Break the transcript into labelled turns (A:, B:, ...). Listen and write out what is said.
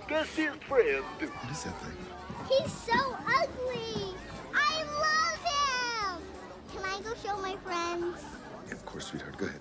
A: my bestest friend.
B: What is that thing?
C: He's so ugly. I love him. Can I go show my friends?
B: Of course, sweetheart. Go ahead.